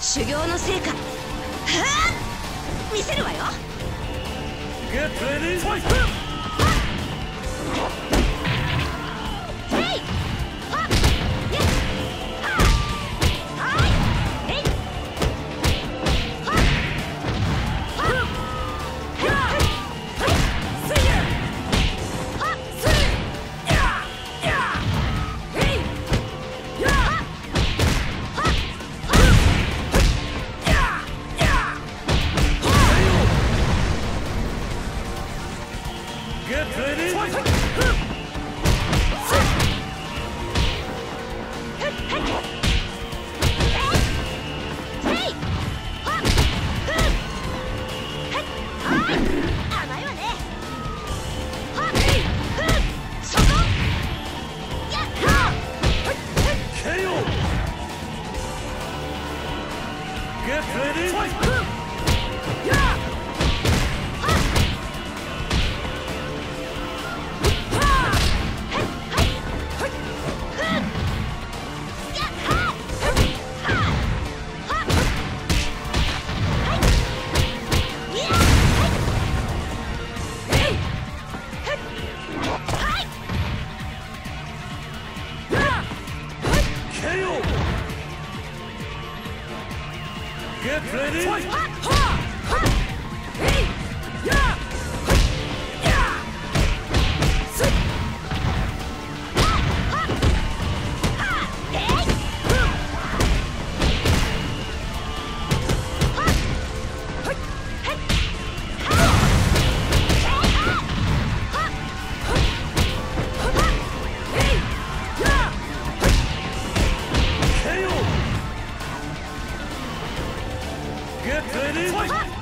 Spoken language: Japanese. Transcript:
修行の成果。はあ！見せるわよ Get ready, fight! レ Get ready! Fight. Ready? Fight!